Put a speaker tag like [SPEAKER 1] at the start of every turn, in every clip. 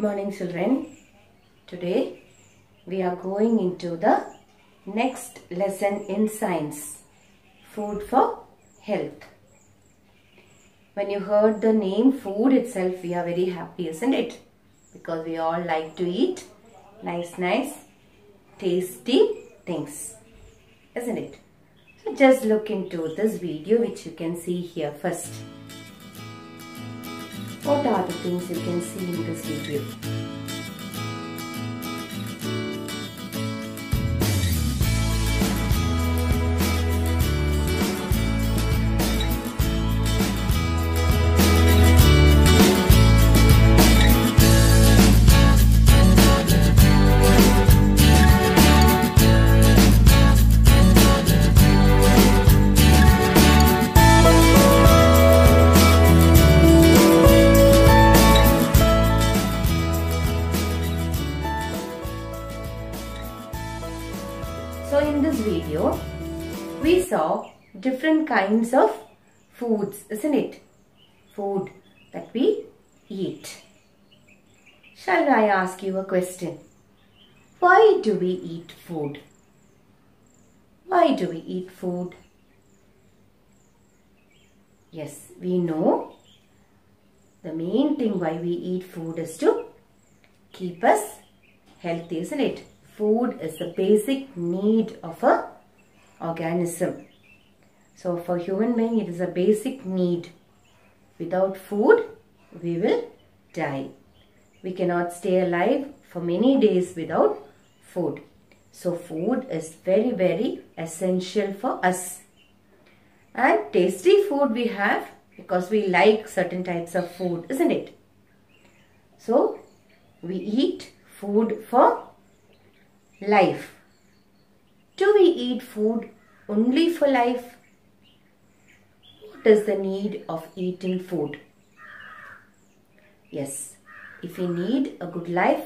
[SPEAKER 1] Good morning children. Today we are going into the next lesson in science. Food for health. When you heard the name food itself we are very happy isn't it? Because we all like to eat nice nice tasty things. Isn't it? So just look into this video which you can see here first. What are the things you can see in this video? So in this video, we saw different kinds of foods, isn't it? Food that we eat. Shall I ask you a question? Why do we eat food? Why do we eat food? Yes, we know the main thing why we eat food is to keep us healthy, isn't it? Food is the basic need of a organism. So for human being, it is a basic need. Without food, we will die. We cannot stay alive for many days without food. So food is very, very essential for us. And tasty food we have because we like certain types of food, isn't it? So we eat food for life. Do we eat food only for life? What is the need of eating food? Yes, if we need a good life,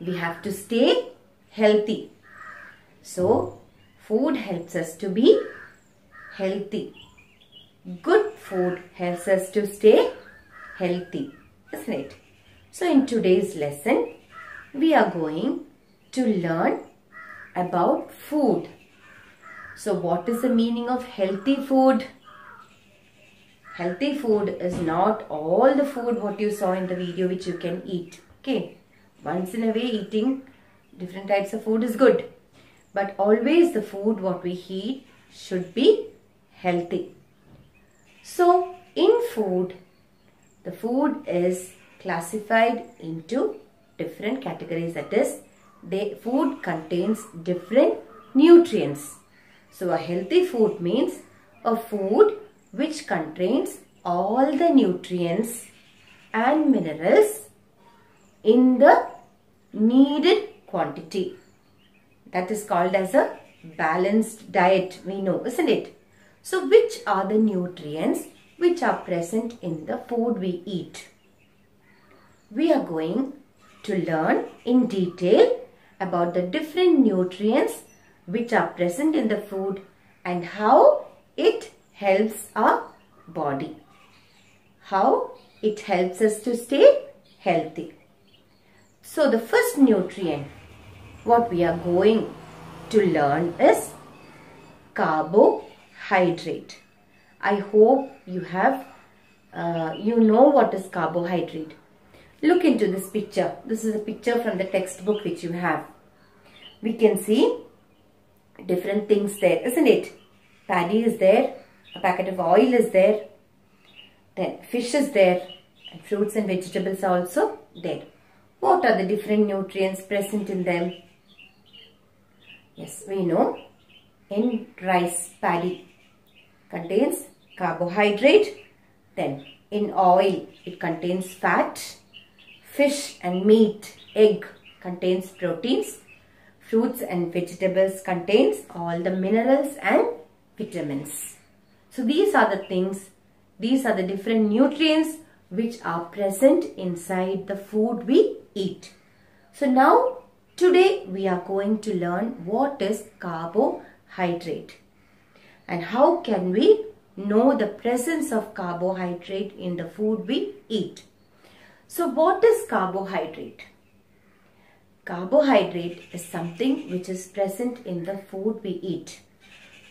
[SPEAKER 1] we have to stay healthy. So, food helps us to be healthy. Good food helps us to stay healthy, isn't it? So, in today's lesson, we are going to learn about food. So what is the meaning of healthy food? Healthy food is not all the food what you saw in the video which you can eat. Okay. Once in a way eating different types of food is good. But always the food what we eat should be healthy. So in food, the food is classified into different categories that is the food contains different nutrients. So a healthy food means a food which contains all the nutrients and minerals in the needed quantity. That is called as a balanced diet we know isn't it? So which are the nutrients which are present in the food we eat? We are going to learn in detail about the different nutrients which are present in the food and how it helps our body. How it helps us to stay healthy. So the first nutrient what we are going to learn is carbohydrate. I hope you have, uh, you know what is carbohydrate. Look into this picture. This is a picture from the textbook which you have. We can see different things there, isn't it? Paddy is there, a packet of oil is there, then fish is there, and fruits and vegetables are also there. What are the different nutrients present in them? Yes, we know in rice, paddy contains carbohydrate, then in oil it contains fat, Fish and meat, egg contains proteins. Fruits and vegetables contains all the minerals and vitamins. So these are the things, these are the different nutrients which are present inside the food we eat. So now today we are going to learn what is carbohydrate and how can we know the presence of carbohydrate in the food we eat. So what is carbohydrate? Carbohydrate is something which is present in the food we eat.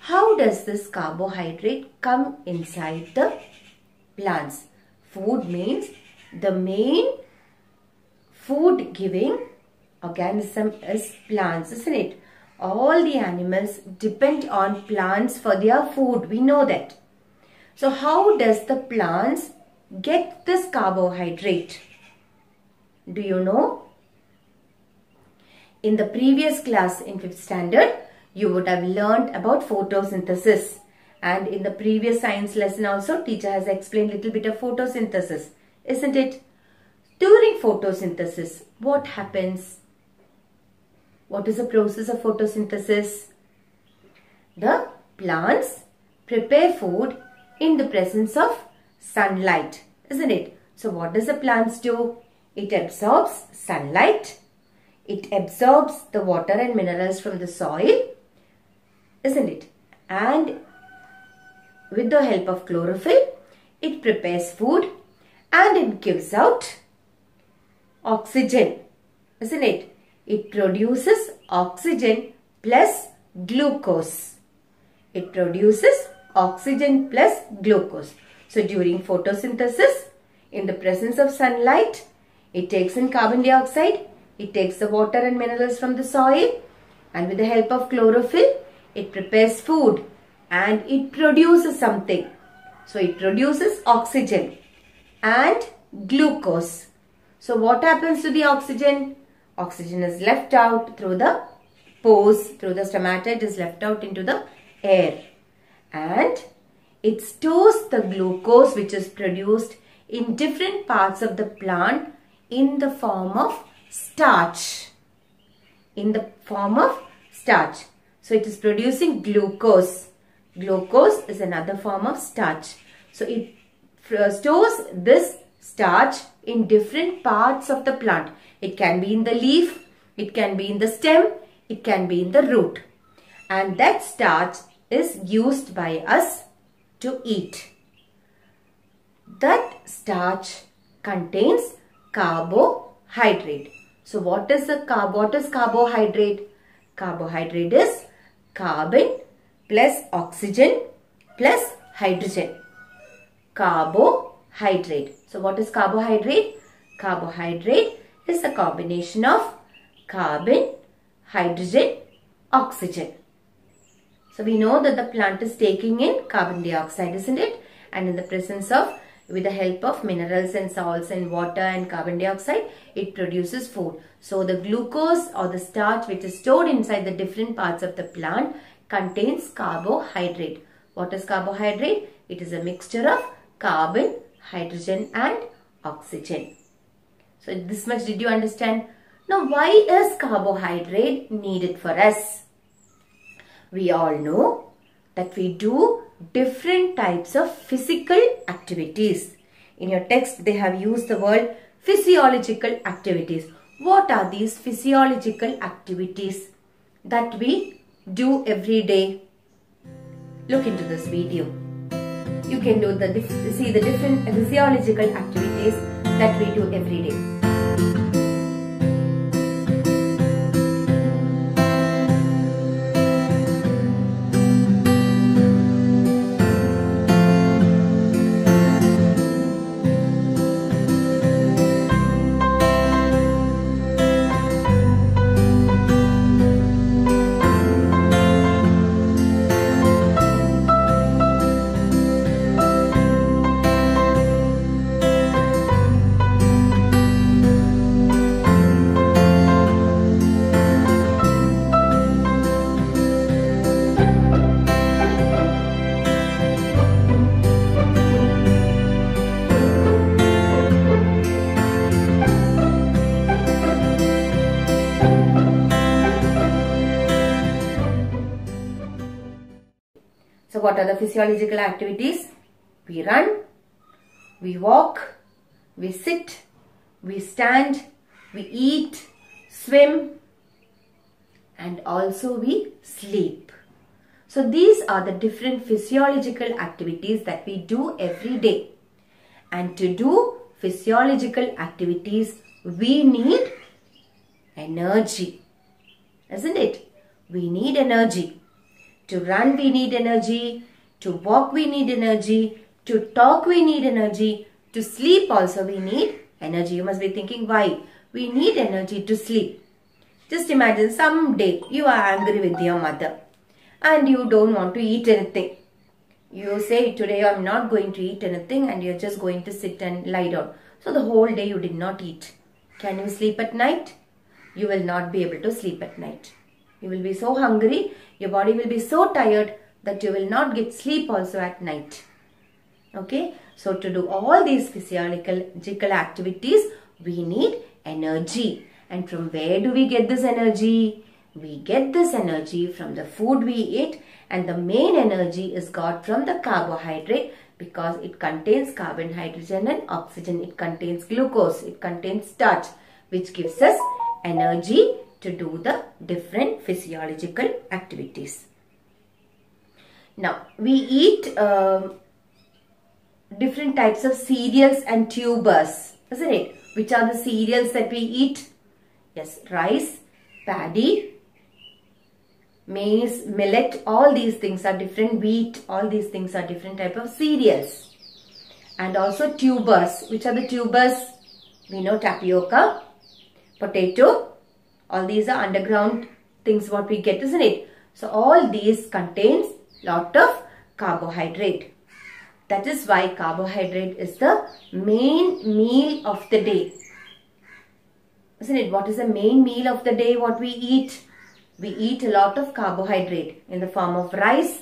[SPEAKER 1] How does this carbohydrate come inside the plants? Food means the main food giving organism is plants, isn't it? All the animals depend on plants for their food. We know that. So how does the plants get this carbohydrate? Do you know? In the previous class in 5th standard, you would have learned about photosynthesis. And in the previous science lesson also, teacher has explained little bit of photosynthesis, isn't it? During photosynthesis, what happens? What is the process of photosynthesis? The plants prepare food in the presence of sunlight, isn't it? So what does the plants do? It absorbs sunlight. It absorbs the water and minerals from the soil, isn't it? And with the help of chlorophyll, it prepares food and it gives out oxygen, isn't it? It produces oxygen plus glucose. It produces oxygen plus glucose. So during photosynthesis, in the presence of sunlight, it takes in carbon dioxide, it takes the water and minerals from the soil and with the help of chlorophyll, it prepares food and it produces something. So it produces oxygen and glucose. So what happens to the oxygen? Oxygen is left out through the pores, through the stomata, it is left out into the air. And it stores the glucose which is produced in different parts of the plant in the form of starch. In the form of starch. So it is producing glucose. Glucose is another form of starch. So it uh, stores this starch in different parts of the plant. It can be in the leaf, it can be in the stem, it can be in the root. And that starch is used by us to eat. That starch contains carbohydrate. So what is the carb what is carbohydrate? Carbohydrate is carbon plus oxygen plus hydrogen. Carbohydrate. So what is carbohydrate? Carbohydrate is a combination of carbon, hydrogen, oxygen. So we know that the plant is taking in carbon dioxide, isn't it? And in the presence of, with the help of minerals and salts and water and carbon dioxide, it produces food. So the glucose or the starch which is stored inside the different parts of the plant contains carbohydrate. What is carbohydrate? It is a mixture of carbon, hydrogen and oxygen. So this much did you understand? Now why is carbohydrate needed for us? We all know that we do different types of physical activities. In your text they have used the word physiological activities. What are these physiological activities that we do every day? Look into this video. You can do the see the different physiological activities that we do every day. So what are the physiological activities? We run, we walk, we sit, we stand, we eat, swim and also we sleep. So these are the different physiological activities that we do every day. And to do physiological activities, we need energy. Isn't it? We need energy. To run, we need energy. To walk, we need energy. To talk, we need energy. To sleep also, we need energy. You must be thinking, why? We need energy to sleep. Just imagine someday you are angry with your mother and you don't want to eat anything. You say, today I'm not going to eat anything and you're just going to sit and lie down. So the whole day you did not eat. Can you sleep at night? You will not be able to sleep at night. You will be so hungry, your body will be so tired that you will not get sleep also at night. Okay, so to do all these physiological activities, we need energy. And from where do we get this energy? We get this energy from the food we eat and the main energy is got from the carbohydrate because it contains carbon, hydrogen and oxygen. It contains glucose, it contains starch which gives us energy to do the different physiological activities. Now, we eat uh, different types of cereals and tubers, isn't it? Which are the cereals that we eat? Yes, rice, paddy, maize, millet, all these things are different, wheat, all these things are different type of cereals. And also tubers, which are the tubers? We know tapioca, potato, all these are underground things what we get, isn't it? So all these contains lot of carbohydrate. That is why carbohydrate is the main meal of the day. Isn't it? What is the main meal of the day what we eat? We eat a lot of carbohydrate in the form of rice,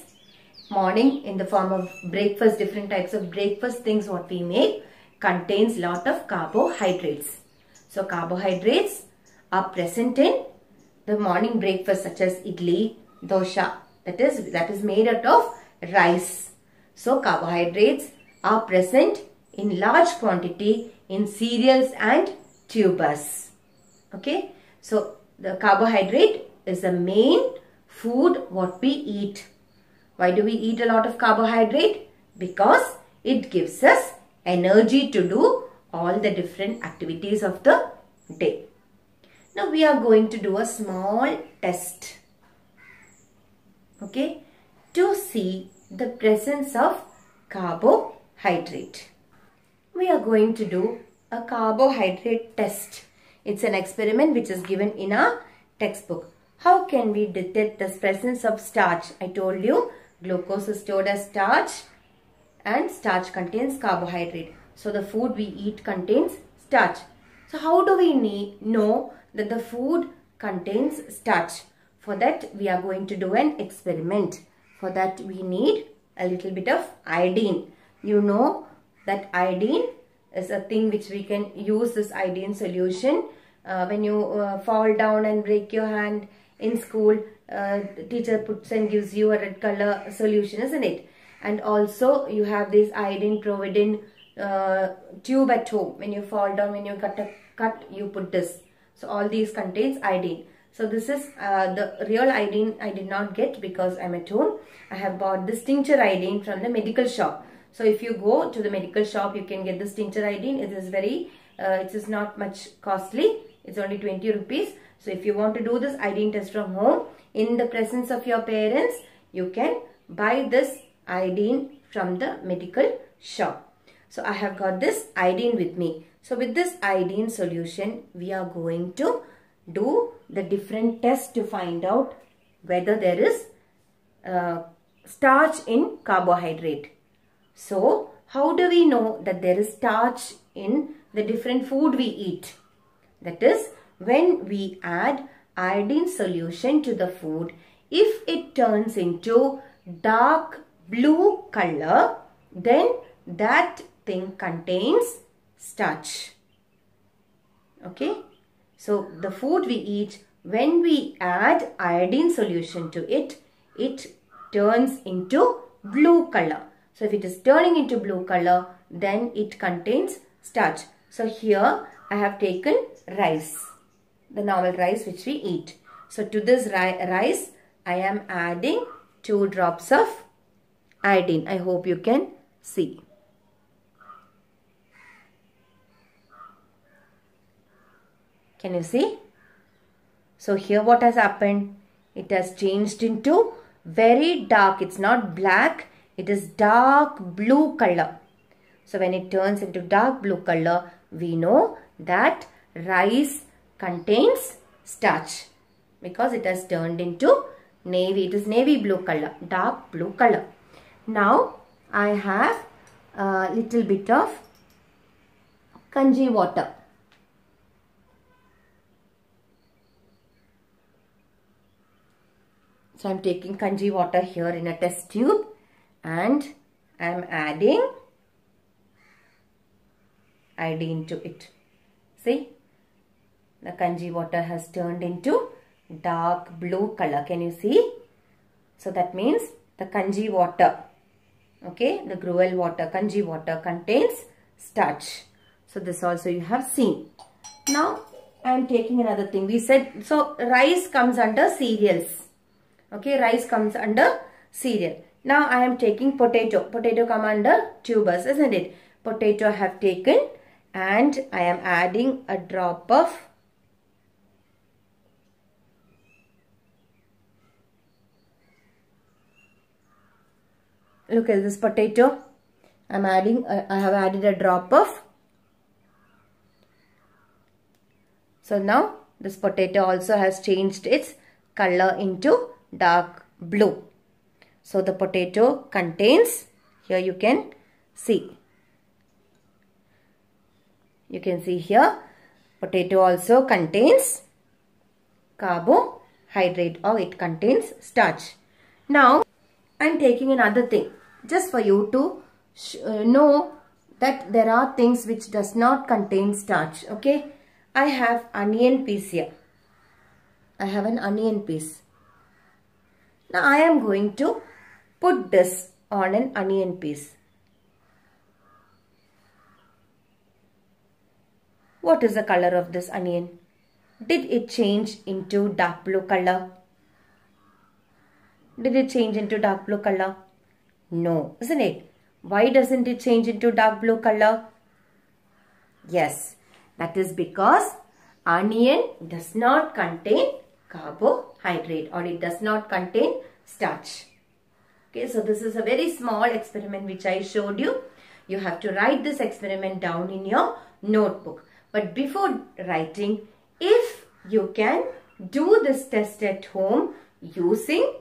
[SPEAKER 1] morning in the form of breakfast, different types of breakfast things what we make contains lot of carbohydrates. So carbohydrates are present in the morning breakfast such as idli, dosha that is that is made out of rice. So carbohydrates are present in large quantity in cereals and tubers. Okay. So the carbohydrate is the main food what we eat. Why do we eat a lot of carbohydrate? Because it gives us energy to do all the different activities of the day. Now we are going to do a small test. Okay. To see the presence of carbohydrate. We are going to do a carbohydrate test. It's an experiment which is given in our textbook. How can we detect the presence of starch? I told you glucose is stored as starch and starch contains carbohydrate. So the food we eat contains starch. So how do we know that the food contains starch? For that we are going to do an experiment. For that we need a little bit of iodine. You know that iodine is a thing which we can use this iodine solution. Uh, when you uh, fall down and break your hand in school, uh, teacher puts and gives you a red color solution, isn't it? And also you have this iodine providing uh, tube at home. When you fall down, when you cut a cut, you put this. So all these contains iodine. So this is uh, the real iodine I did not get because I'm at home. I have bought this tincture iodine from the medical shop. So if you go to the medical shop, you can get this tincture iodine. It is very, uh, it is not much costly. It's only 20 rupees. So if you want to do this iodine test from home, in the presence of your parents, you can buy this iodine from the medical shop. So I have got this iodine with me. So with this iodine solution, we are going to do the different tests to find out whether there is uh, starch in carbohydrate. So how do we know that there is starch in the different food we eat? That is when we add iodine solution to the food, if it turns into dark blue color, then that thing contains starch. Okay. So the food we eat, when we add iodine solution to it, it turns into blue color. So if it is turning into blue color, then it contains starch. So here I have taken rice, the normal rice which we eat. So to this ri rice, I am adding 2 drops of iodine. I hope you can see. Can you see? So here what has happened? It has changed into very dark. It's not black. It is dark blue color. So when it turns into dark blue color, we know that rice contains starch because it has turned into navy. It is navy blue color, dark blue color. Now I have a little bit of kanji water. So I'm taking kanji water here in a test tube and I'm adding iodine to it. See, the kanji water has turned into dark blue color. Can you see? So that means the kanji water, okay, the gruel water, kanji water contains starch. So this also you have seen. Now I am taking another thing. We said, so rice comes under cereals Okay, rice comes under cereal. Now I am taking potato. Potato come under tubers, isn't it? Potato I have taken and I am adding a drop of Look at this potato. I'm adding, uh, I have added a drop of. So now this potato also has changed its color into dark blue. So the potato contains, here you can see. You can see here, potato also contains carbohydrate or it contains starch. Now, I am taking another thing just for you to uh, know that there are things which does not contain starch. Okay, I have onion piece here. I have an onion piece. Now I am going to put this on an onion piece. What is the color of this onion? Did it change into dark blue color? Did it change into dark blue color? No, isn't it? Why doesn't it change into dark blue color? Yes, that is because onion does not contain carbohydrate or it does not contain starch. Okay, so this is a very small experiment which I showed you. You have to write this experiment down in your notebook. But before writing, if you can do this test at home using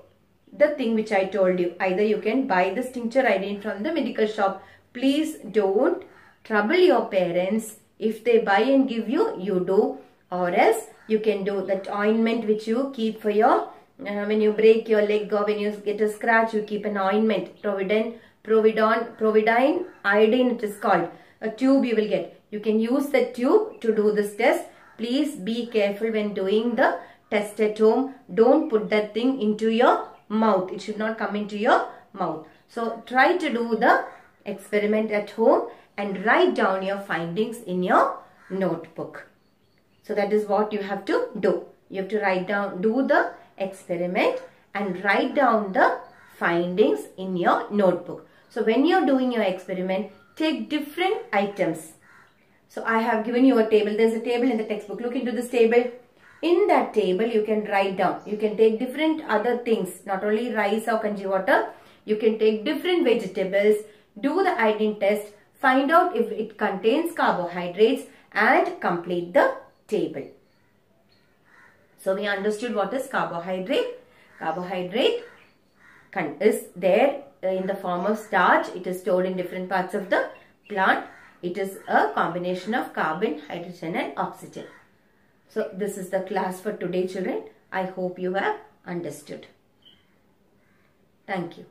[SPEAKER 1] the thing which I told you. Either you can buy this tincture iodine from the medical shop. Please don't trouble your parents. If they buy and give you, you do. Or else you can do that ointment which you keep for your uh, when you break your leg or when you get a scratch you keep an ointment providine providon providine iodine it is called. A tube you will get. You can use the tube to do this test. Please be careful when doing the test at home. Don't put that thing into your mouth. It should not come into your mouth. So try to do the experiment at home and write down your findings in your notebook so that is what you have to do. You have to write down, do the experiment and write down the findings in your notebook. So when you're doing your experiment, take different items. So I have given you a table. There's a table in the textbook. Look into this table. In that table, you can write down. You can take different other things. Not only rice or kanji water. You can take different vegetables. Do the iodine test. Find out if it contains carbohydrates and complete the table. So we understood what is carbohydrate. Carbohydrate is there in the form of starch. It is stored in different parts of the plant. It is a combination of carbon, hydrogen and oxygen. So this is the class for today children. I hope you have understood. Thank you.